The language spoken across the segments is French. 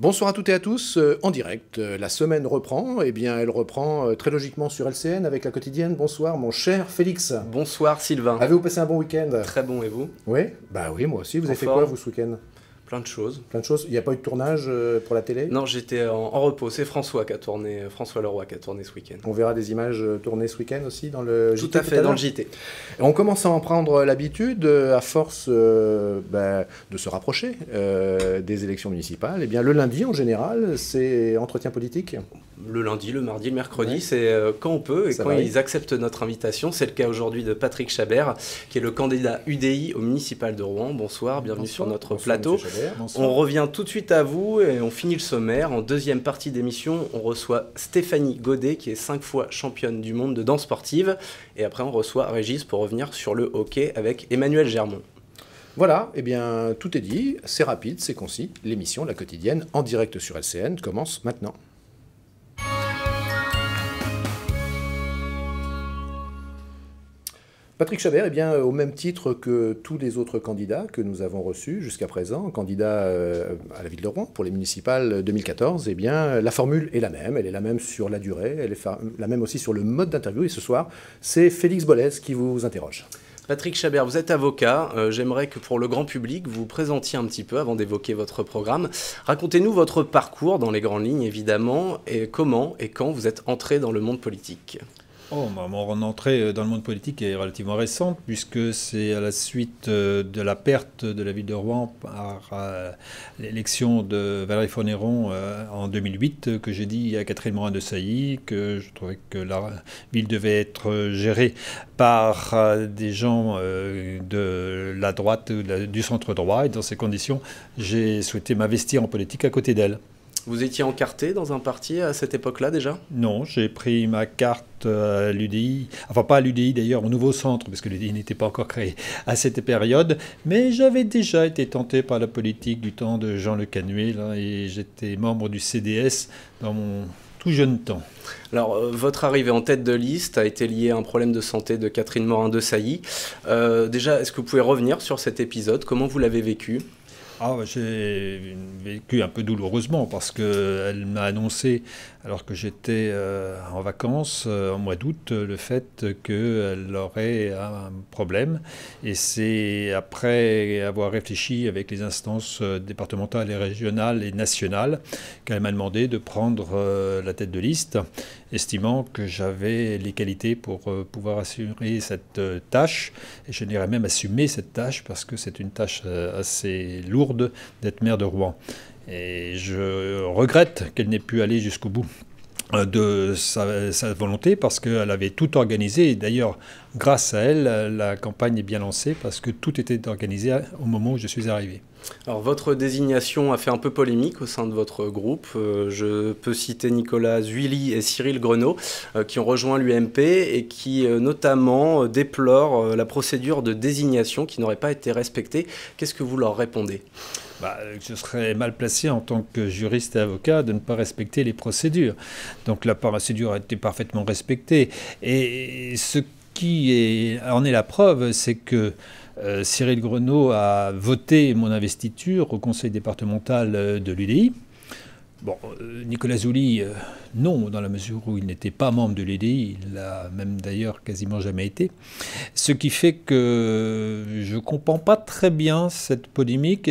Bonsoir à toutes et à tous, euh, en direct. Euh, la semaine reprend, et eh bien elle reprend euh, très logiquement sur LCN avec la quotidienne. Bonsoir mon cher Félix. Bonsoir Sylvain. Avez-vous passé un bon week-end? Très bon et vous? Oui, bah oui moi aussi. Vous avez fait quoi vous ce week-end? Plein de choses. Plein de choses. Il n'y a pas eu de tournage euh, pour la télé? Non, j'étais en, repos. C'est François qui a tourné, François Leroy qui a tourné ce week-end. On verra des images euh, tournées ce week-end aussi dans le JT. Tout à fait, dans le JT. on commence à en prendre l'habitude, euh, à force bah, de se rapprocher des élections municipales. Et eh bien, le lundi, en général, c'est entretien politique le lundi, le mardi, le mercredi, c'est quand on peut et quand ils acceptent notre invitation. C'est le cas aujourd'hui de Patrick Chabert, qui est le candidat UDI au municipal de Rouen. Bonsoir, bienvenue sur notre plateau. On revient tout de suite à vous et on finit le sommaire. En deuxième partie d'émission, on reçoit Stéphanie Godet, qui est cinq fois championne du monde de danse sportive. Et après, on reçoit Régis pour revenir sur le hockey avec Emmanuel Germont. Voilà, eh bien, tout est dit, c'est rapide, c'est concis. L'émission, la quotidienne, en direct sur LCN, commence maintenant. Patrick Chabert, eh bien, au même titre que tous les autres candidats que nous avons reçus jusqu'à présent, candidat euh, à la ville de Rouen pour les municipales 2014, eh bien, la formule est la même. Elle est la même sur la durée, elle est la même aussi sur le mode d'interview. Et ce soir, c'est Félix Bollez qui vous interroge. Patrick Chabert, vous êtes avocat. Euh, j'aimerais que pour le grand public, vous vous présentiez un petit peu avant d'évoquer votre programme. Racontez-nous votre parcours dans les grandes lignes, évidemment, et comment et quand vous êtes entré dans le monde politique. Oh, mon entrée euh, dans le monde politique est relativement récente, puisque c'est à la suite euh, de la perte de la ville de Rouen par euh, l'élection de Valérie Fournéron en 2008 que j'ai dit à Catherine Morin de Sailly que je trouvais que la ville devait être gérée par des gens de la droite, du centre droit, et dans ces conditions, j'ai souhaité m'investir en politique à côté d'elle. Vous étiez encarté dans un parti à cette époque-là déjà? Non, j'ai pris ma carte à l'UDI, enfin pas à l'UDI d'ailleurs, au nouveau centre, parce que l'UDI n'était pas encore créé à cette période, mais j'avais déjà été tenté par la politique du temps de Jean Le Canuet, et j'étais membre du CDS dans mon tout jeune temps. Alors, euh, votre arrivée en tête de liste a été liée à un problème de santé de Catherine Morin de Sailly. Euh, déjà, est-ce que vous pouvez revenir sur cet épisode? Comment vous l'avez vécu? Ah, bah, j'ai vécu un peu douloureusement parce qu'elle m'a annoncé, alors que j'étais euh, en vacances euh, en mois d'août, le fait qu'elle aurait un problème. Et c'est après avoir réfléchi avec les instances euh, départementales et régionales et nationales qu'elle m'a demandé de prendre la tête de liste, estimant que j'avais les qualités pour pouvoir assurer cette tâche. Et je dirais même assumer cette tâche parce que c'est une tâche assez lourde d'être maire de Rouen. Et je regrette qu'elle n'ait pu aller jusqu'au bout euh, de sa, volonté parce qu'elle avait tout organisé. Et d'ailleurs, grâce à elle, la campagne est bien lancée parce que tout était organisé au moment où je suis arrivé. Alors, votre désignation a fait un peu polémique au sein de votre groupe. Euh, je peux citer Nicolas Zuilly et Cyril Grenot euh, qui ont rejoint l'UMP et qui notamment déplorent la procédure de désignation qui n'aurait pas été respectée. Qu'est-ce que vous leur répondez? Bah, je serais mal placé en tant que juriste et avocat de ne pas respecter les procédures. Donc la procédure a été parfaitement respectée. Et ce qui en est la preuve, c'est que euh, Cyril Grenot a voté mon investiture au conseil départemental euh, de l'UDI. Bon, euh, Nicolas Zouli, non, dans la mesure où il n'était pas membre de l'UDI, il l'a même d'ailleurs quasiment jamais été. Ce qui fait que je ne comprends pas très bien cette polémique.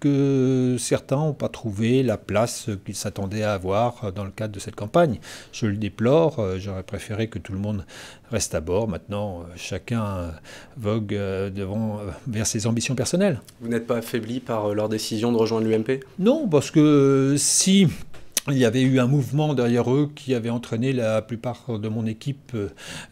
Que certains n'ont pas trouvé la place qu'ils s'attendaient à avoir dans le cadre de cette campagne. Je le déplore, euh, j'aurais préféré que tout le monde reste à bord. Maintenant, euh, chacun vogue euh, devant, vers ses ambitions personnelles. Vous n'êtes pas affaibli par leur décision de rejoindre l'UMP Non, parce que si il y avait eu un mouvement derrière eux qui avait entraîné la plupart de mon équipe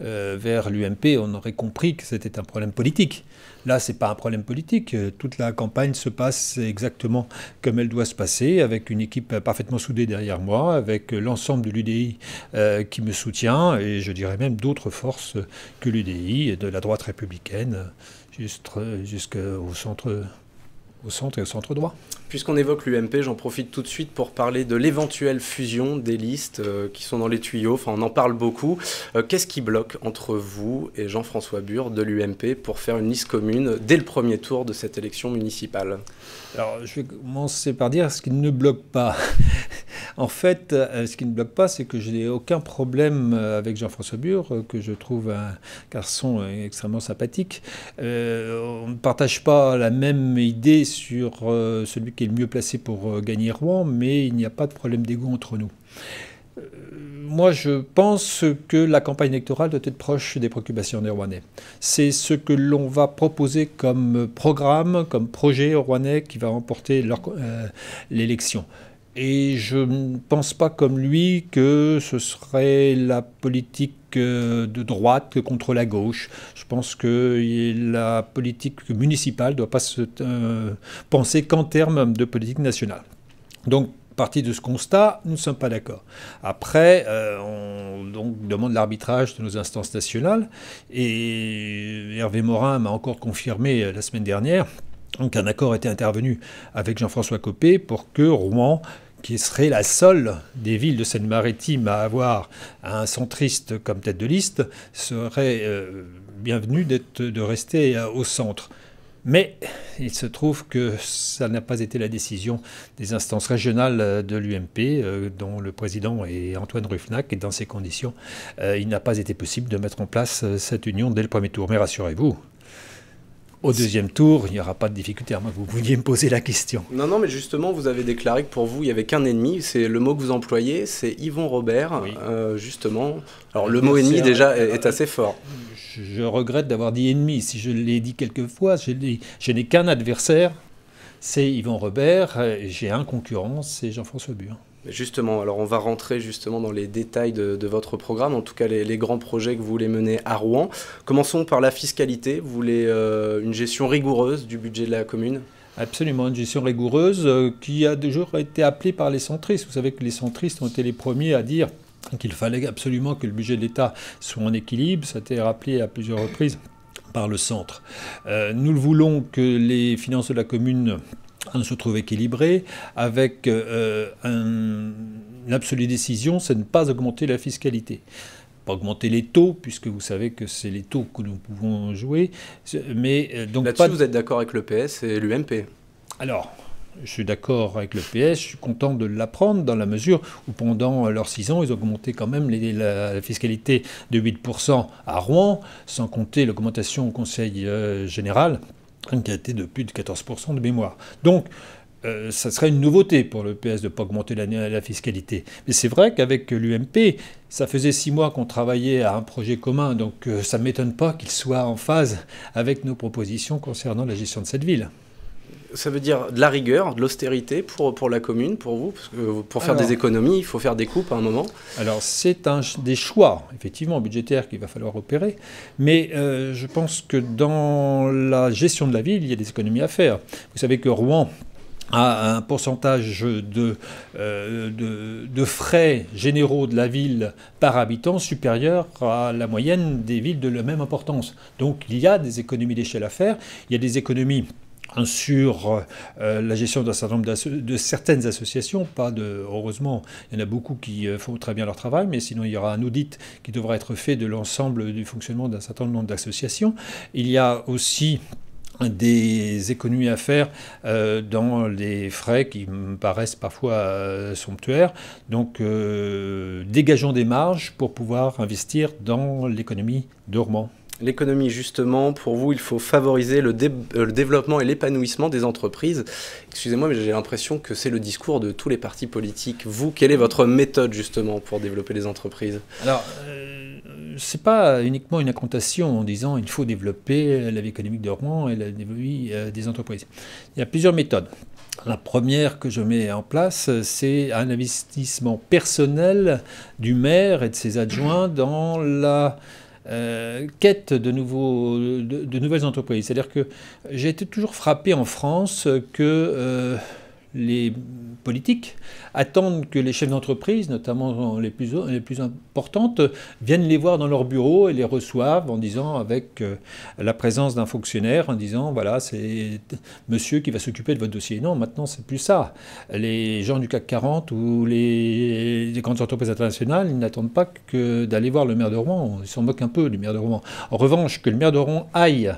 vers l'UMP. On aurait compris que c'était un problème politique. Là, ce n'est pas un problème politique. Toute la campagne se passe exactement comme elle doit se passer, avec une équipe parfaitement soudée derrière moi, avec l'ensemble de l'UDI euh, qui me soutient, et je dirais même d'autres forces que l'UDI, de la droite républicaine jusqu'au centre au centre et au centre droit. Puisqu'on évoque l'UMP, j'en profite tout de suite pour parler de l'éventuelle fusion des listes euh, qui sont dans les tuyaux. Enfin, on en parle beaucoup. Euh, qu'est-ce qui bloque entre vous et Jean-François Bure de l'UMP pour faire une liste commune dès le premier tour de cette élection municipale? Alors, je vais commencer par dire ce qui ne bloque pas. en fait, euh, ce qui ne bloque pas, c'est que je n'ai aucun problème avec Jean-François Bure, que je trouve un garçon extrêmement sympathique. on ne partage pas la même idée sur celui qui est le mieux placé pour euh, gagner Rouen, mais il n'y a pas de problème d'ego entre nous. Euh, moi, je pense que la campagne électorale doit être proche des préoccupations des Rouennais. C'est ce que l'on va proposer comme programme, comme projet Rouennais qui va remporter euh, l'élection. Et je ne pense pas comme lui que ce serait la politique de droite contre la gauche. Je pense que la politique municipale ne doit pas se euh, penser qu'en termes de politique nationale. Donc, partie de ce constat, nous ne sommes pas d'accord. Après, euh, on demande l'arbitrage de nos instances nationales, et Hervé Morin m'a encore confirmé euh, la semaine dernière qu'un accord était intervenu avec Jean-François Copé pour que Rouen qui serait la seule des villes de Seine-Maritime à avoir un centriste comme tête de liste, serait euh, bienvenu de rester euh, au centre. Mais il se trouve que ça n'a pas été la décision des instances régionales euh, de l'UMP, dont le président est Antoine Ruffnac, et dans ces conditions, il n'a pas été possible de mettre en place cette union dès le premier tour. Mais rassurez-vous, au deuxième tour, il n'y aura pas de difficulté. Vous vouliez me poser la question. Non, non, mais justement, vous avez déclaré que pour vous, il n'y avait qu'un ennemi. C'est le mot que vous employez, c'est Yvon Robert, euh, justement. Alors, le mot ennemi, déjà, est, assez fort. Je, regrette d'avoir dit ennemi. Si je l'ai dit quelques fois, je, je n'ai qu'un adversaire, c'est Yvon Robert. J'ai un concurrent, c'est Jean-François Bure. Justement, alors on va rentrer justement dans les détails de, votre programme, en tout cas les, grands projets que vous voulez mener à Rouen. Commençons par la fiscalité. Vous voulez euh, une gestion rigoureuse du budget de la commune? Absolument, une gestion rigoureuse euh, qui a toujours été appelée par les centristes. Vous savez que les centristes ont été les premiers à dire qu'il fallait absolument que le budget de l'État soit en équilibre. Ça a été rappelé à plusieurs reprises par le centre. Euh, nous voulons que les finances de la commune se trouve équilibré, avec euh, une absolue décision, c'est de ne pas augmenter la fiscalité pas augmenter les taux, puisque vous savez que c'est les taux que nous pouvons jouer. Mais euh, donc là-dessus, vous êtes d'accord avec le PS et l'UMP Alors, je suis d'accord avec le PS, je suis content de l'apprendre dans la mesure où pendant leurs six ans, ils ont augmenté quand même la, fiscalité de 8% à Rouen, sans compter l'augmentation au Conseil euh, général qui a été de plus de 14% de mémoire. Donc, euh, ça serait une nouveauté pour le PS de ne pas augmenter la, fiscalité. Mais c'est vrai qu'avec l'UMP, ça faisait six mois qu'on travaillait à un projet commun, donc euh, ça ne m'étonne pas qu'il soit en phase avec nos propositions concernant la gestion de cette ville ça veut dire de la rigueur, de l'austérité pour, pour la commune, pour vous parce que Pour faire des économies, il faut faire des coupes à un moment Alors, c'est un, des choix, effectivement, budgétaires qu'il va falloir opérer. Mais euh, je pense que dans la gestion de la ville, il y a des économies à faire. Vous savez que Rouen a un pourcentage de, euh, de, de, frais généraux de la ville par habitant supérieur à la moyenne des villes de la même importance. Donc il y a des économies d'échelle à faire, il y a des économies sur euh, la gestion d'un certain nombre de certaines associations, pas de, heureusement, il y en a beaucoup qui euh, font très bien leur travail, mais sinon il y aura un audit qui devra être fait de l'ensemble du fonctionnement d'un certain nombre d'associations. Il y a aussi des économies à faire euh, dans les frais qui me paraissent parfois somptuaires. Donc dégageons des marges pour pouvoir investir dans l'économie de L'économie, justement, pour vous, il faut favoriser le, euh, développement et l'épanouissement des entreprises. Excusez-moi, mais j'ai l'impression que c'est le discours de tous les partis politiques. Vous, quelle est votre méthode, justement, pour développer les entreprises? Alors, euh, ce n'est pas uniquement une incantation en disant il faut développer la vie économique de Rouen et la vie euh, des entreprises. Il y a plusieurs méthodes. La première que je mets en place, c'est un investissement personnel du maire et de ses adjoints dans la euh, quête de, nouveaux, de, nouvelles entreprises. C'est-à-dire que j'ai été toujours frappé en France que euh, les politiques attendent que les chefs d'entreprise, notamment les plus, importantes, viennent les voir dans leur bureau et les reçoivent en disant, avec euh, la présence d'un fonctionnaire, en disant, voilà, c'est monsieur qui va s'occuper de votre dossier. Non, maintenant, c'est plus ça. Les gens du CAC 40 ou les, grandes entreprises internationales, ils n'attendent pas que d'aller voir le maire de Rouen. Ils s'en moquent un peu du maire de Rouen. En revanche, que le maire de Rouen aille,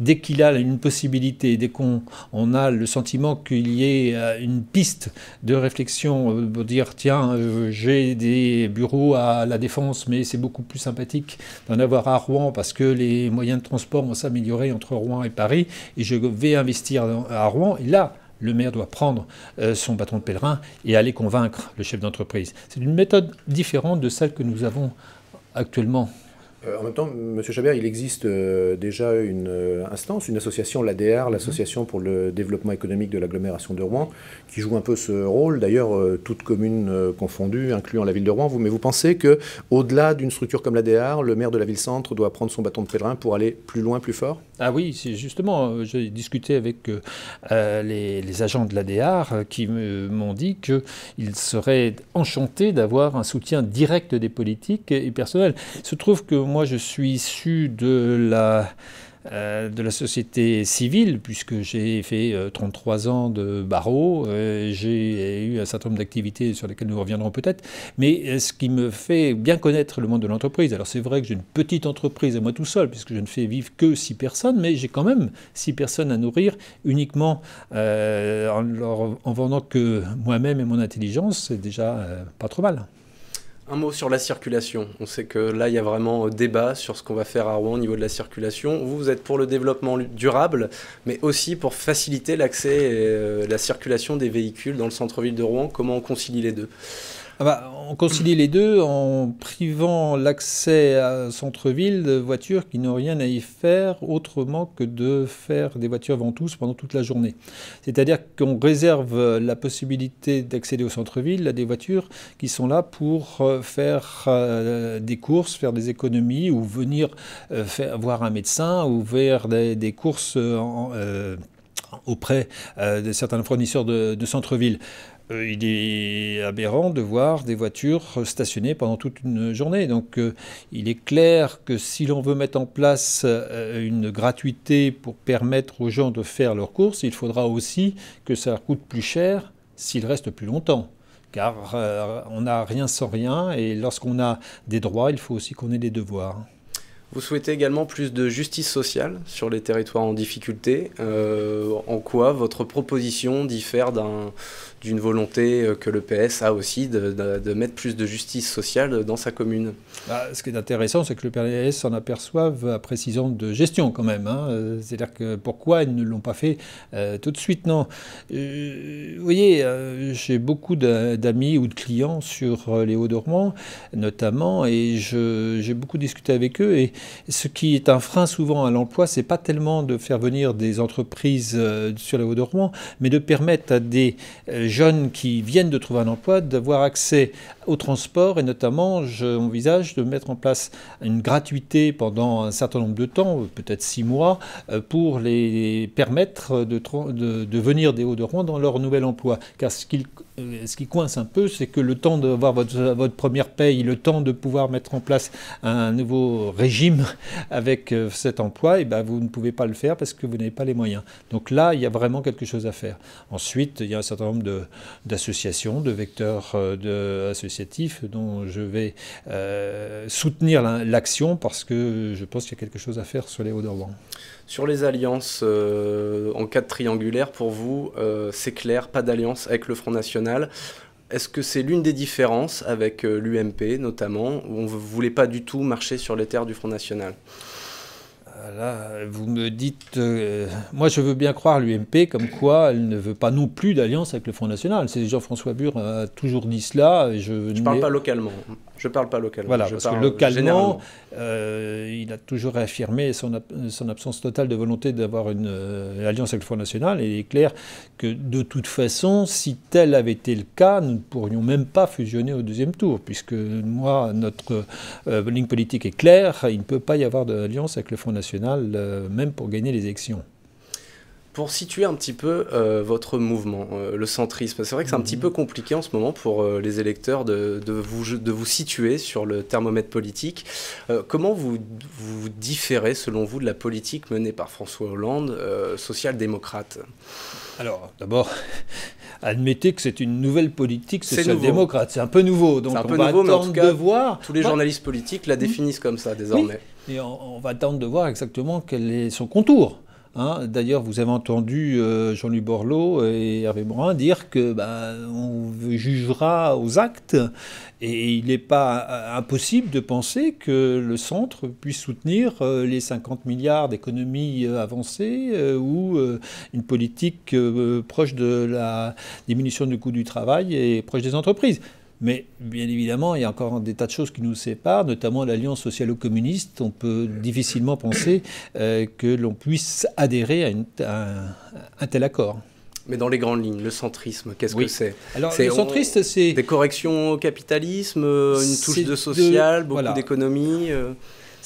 dès qu'il a une possibilité, dès qu'on on a le sentiment qu'il y ait euh, une piste de réflexion, euh, dire, tiens, euh, j'ai des bureaux à la Défense, mais c'est beaucoup plus sympathique d'en avoir à Rouen parce que les moyens de transport vont s'améliorer entre Rouen et Paris, et je vais investir à Rouen. Et là, le maire doit prendre son bâton de pèlerin et aller convaincre le chef d'entreprise. C'est une méthode différente de celle que nous avons actuellement euh, en même temps, M. Chabert, il existe euh, déjà une euh, instance, une association, l'ADR, l'Association pour le développement économique de l'agglomération de Rouen, qui joue un peu ce rôle, d'ailleurs, toutes communes confondues, incluant la ville de Rouen. mais vous pensez que, au-delà d'une structure comme l'ADR, le maire de la ville-centre doit prendre son bâton de pèlerin pour aller plus loin, plus fort? Ah oui, justement, j'ai discuté avec les, agents de l'ADR qui m'ont dit qu'ils seraient enchantés d'avoir un soutien direct des politiques et personnels. Il se trouve que je suis issu de la, euh, de la société civile, puisque j'ai fait 33 euh, ans de barreau, euh, j'ai eu un certain nombre d'activités sur lesquelles nous reviendrons peut-être, mais ce qui me fait bien connaître le monde de l'entreprise, alors c'est vrai que j'ai une petite entreprise à moi tout seul, puisque je ne fais vivre que 6 personnes, mais j'ai quand même 6 personnes à nourrir uniquement en, en vendant que moi-même et mon intelligence, c'est déjà pas trop mal. Un mot sur la circulation. On sait que là, il y a vraiment débat sur ce qu'on va faire à Rouen au niveau de la circulation. Vous, vous êtes pour le développement durable, mais aussi pour faciliter l'accès et euh, la circulation des véhicules dans le centre-ville de Rouen. Comment on concilie les deux? Ah bah, on concilie les deux en privant l'accès à centre-ville de voitures qui n'ont rien à y faire autrement que de faire des voitures ventouses pendant toute la journée. C'est-à-dire qu'on réserve la possibilité d'accéder au centre-ville à des voitures qui sont là pour euh, faire euh, des courses, faire des économies ou venir euh, voir un médecin ou faire des, courses auprès de certains fournisseurs de centre-ville. Euh, il est aberrant de voir des voitures stationnées pendant toute une journée. Donc euh, il est clair que si l'on veut mettre en place euh, une gratuité pour permettre aux gens de faire leurs courses, il faudra aussi que ça coûte plus cher s'ils restent plus longtemps. Car on n'a rien sans rien et lorsqu'on a des droits, il faut aussi qu'on ait des devoirs. Vous souhaitez également plus de justice sociale sur les territoires en difficulté. en quoi votre proposition diffère d'un d'une volonté euh, que le PS a aussi de, mettre plus de justice sociale dans sa commune? Bah, ce qui est intéressant, c'est que le PS s'en aperçoive après six ans de gestion quand même. Hein. C'est-à-dire que pourquoi ils ne l'ont pas fait euh, tout de suite Non. Euh, vous voyez, j'ai beaucoup d'amis ou de clients sur les Hauts-de-Rouen, notamment, et j'ai beaucoup discuté avec eux. Et ce qui est un frein souvent à l'emploi, c'est pas tellement de faire venir des entreprises sur les Hauts-de-Rouen, mais de permettre à des jeunes qui viennent de trouver un emploi d'avoir accès au transport et notamment j'envisage de mettre en place une gratuité pendant un certain nombre de temps, peut-être six mois, euh, pour les permettre de, venir des Hauts-de-Rouen dans leur nouvel emploi. Car ce qui, euh, ce qui coince un peu, c'est que le temps d'avoir votre, votre première paye, le temps de pouvoir mettre en place un nouveau régime avec euh, cet emploi, et eh ben vous ne pouvez pas le faire parce que vous n'avez pas les moyens. Donc là, il y a vraiment quelque chose à faire. Ensuite, il y a un certain nombre d'associations, de, vecteurs de, dont je vais euh, soutenir l'action parce que je pense qu'il y a quelque chose à faire sur les Hauts-de-Rouen. Sur les alliances euh, en cas de triangulaire, pour vous, euh, c'est clair, pas d'alliance avec le Front National. Est-ce que c'est l'une des différences avec l'UMP notamment, où on ne voulait pas du tout marcher sur les terres du Front National? Là, vous me dites, euh, moi je veux bien croire l'UMP comme quoi elle ne veut pas non plus d'alliance avec le Front National. C'est Jean-François Bure a toujours dit cela. je ne parle pas localement. Je parle pas localement. Voilà, parce que localement, euh, il a toujours réaffirmé son, son, absence totale de volonté d'avoir une euh, alliance avec le Front National. Et il est clair que de toute façon, si tel avait été le cas, nous ne pourrions même pas fusionner au deuxième tour, puisque moi, notre ligne politique est claire. Il ne peut pas y avoir d'alliance avec le Front National, même pour gagner les élections. Pour situer un petit peu euh, votre mouvement, euh, le centrisme, c'est vrai que c'est un petit mhm. peu compliqué en ce moment pour euh, les électeurs de, vous, de vous situer sur le thermomètre politique. comment vous, vous différez, selon vous, de la politique menée par François Hollande, social-démocrate? Alors, d'abord, admettez que c'est une nouvelle politique social-démocrate. C'est un peu nouveau. Donc, un peu nouveau, mais en tout cas, de voir. Tous les journalistes politiques la définissent comme ça désormais. Et on, on va attendre de voir exactement quel est son contour. Hein, d'ailleurs, vous avez entendu euh, Jean-Louis Borloo et Hervé Morin dire que bah, on jugera aux actes et il n'est pas euh, impossible de penser que le centre puisse soutenir euh, les 50 milliards d'économies avancées ou une politique proche de la diminution du coût du travail et proche des entreprises. Mais bien évidemment, il y a encore des tas de choses qui nous séparent, notamment l'alliance socialo-communiste. On peut difficilement penser euh, que l'on puisse adhérer à, un, tel accord. Mais dans les grandes lignes, le centrisme, qu'est-ce que c'est? Alors, le centriste, c'est... Des corrections au capitalisme, une touche de social, beaucoup d'économie euh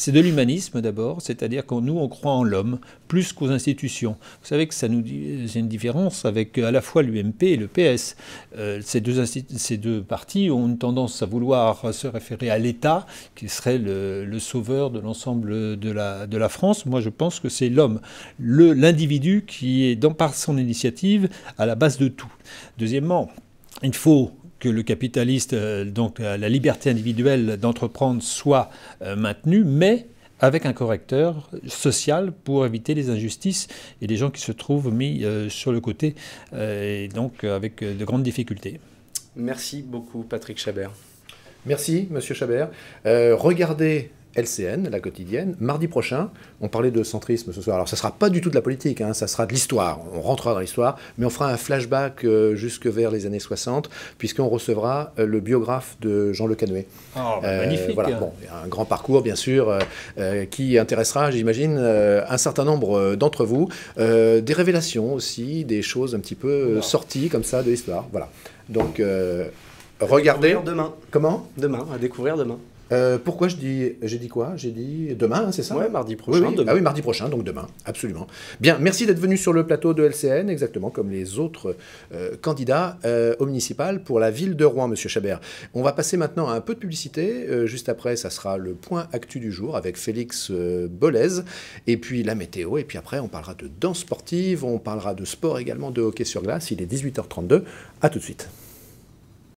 c'est de l'humanisme d'abord, c'est-à-dire que nous, on croit en l'homme plus qu'aux institutions. Vous savez que ça nous c'est une différence avec à la fois l'UMP et le PS. Euh, ces, deux ces deux partis ont une tendance à vouloir se référer à l'État, qui serait le, sauveur de l'ensemble de la, France. Moi, je pense que c'est l'homme, l'individu qui est, par son initiative, à la base de tout. Deuxièmement, il faut que le capitaliste, euh, donc euh, la liberté individuelle d'entreprendre soit euh, maintenue, mais avec un correcteur social pour éviter les injustices et les gens qui se trouvent mis sur le côté, et donc avec de grandes difficultés. Merci beaucoup Patrick Chabert. Merci Monsieur Chabert. regardez LCN, la quotidienne. Mardi prochain, on parlait de centrisme ce soir. Alors, ça ne sera pas du tout de la politique, hein, ça sera de l'histoire. On rentrera dans l'histoire, mais on fera un flashback euh, jusque vers les années 60, puisqu'on recevra euh, le biographe de Jean Le Canoë. Oh, magnifique. Voilà, bon, un grand parcours, bien sûr, qui intéressera, j'imagine, un certain nombre d'entre vous. des révélations aussi, des choses un petit peu sorties comme ça de l'histoire. Voilà. Donc, regardez. demain. Comment? Demain, à découvrir demain. Euh, pourquoi je dis, j'ai dit quoi? J'ai dit demain, hein, c'est ça? Oui, mardi prochain. Oui, Ah oui, mardi prochain, donc demain, absolument. Bien, merci d'être venu sur le plateau de LCN, exactement comme les autres euh, candidats euh, au municipal pour la ville de Rouen, Monsieur Chabert. On va passer maintenant à un peu de publicité. juste après, ça sera le point actu du jour avec Félix Bolez, et puis la météo, et puis après, on parlera de danse sportive, on parlera de sport également, de hockey sur glace. Il est 18h32. À tout de suite.